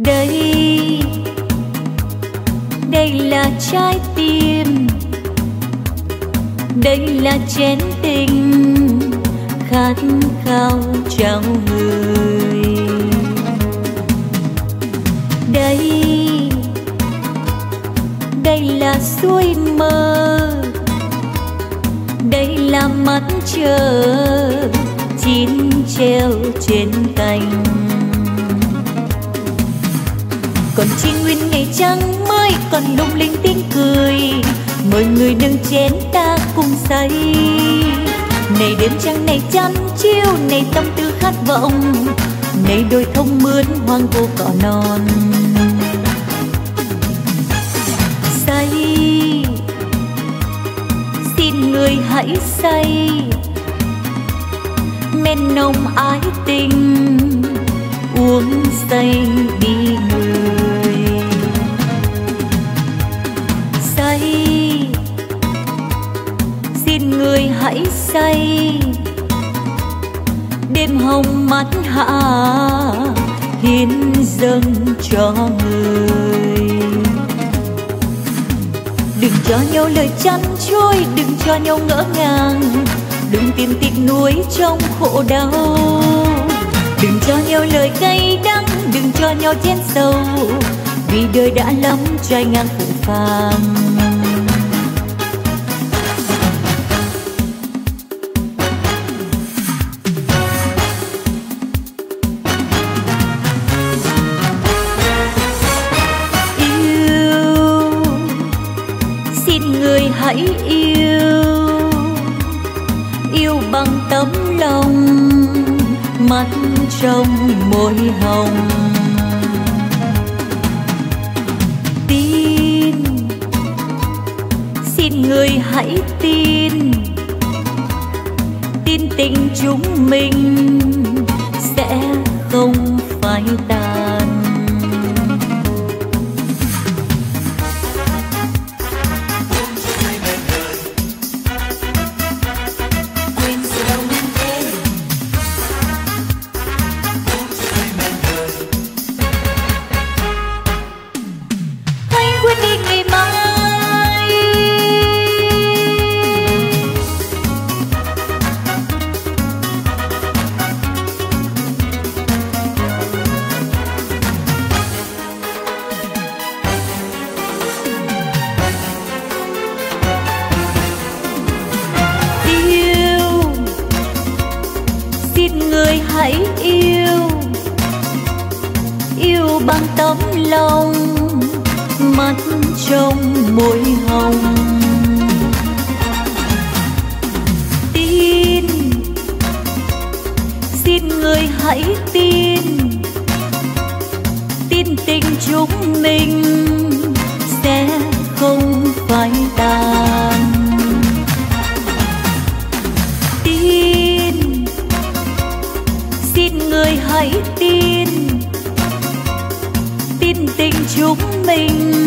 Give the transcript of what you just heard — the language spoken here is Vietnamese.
đây. Đây là trái tim. Đây là chén tình khát khao chào người. Đây đây là suối mơ. Đây là mắt chờ chín treo trên cành còn chi nguyên ngày trăng mới còn lung linh tiếng cười. Mời người nâng chén ta cùng say. Này đêm trăng này chăn chiêu này tâm tư khát vọng. Này đôi thông mướn hoang vô cỏ non. Say, xin người hãy say. Men nồng ái tình, uống say. Người hãy say. Đêm hồng mắt hạ, hiến dâng cho người. Đừng cho nhau lời chăn trôi, đừng cho nhau ngỡ ngàng. Đừng tìm tiếc nuối trong khổ đau. Đừng cho nhau lời cay đắng, đừng cho nhau chén sâu vì đời đã lắm trai ngang phụ phàng. Hãy yêu. Yêu bằng tấm lòng, mắt trong môi hồng. Tin. Xin người hãy tin. Tin tình chúng mình. Hãy yêu yêu bằng tấm lòng, mắt trong môi hồng. Tin, xin người hãy tin tin tình chúng mình sẽ không phải tàn. Hãy tin. Tin tình chúng mình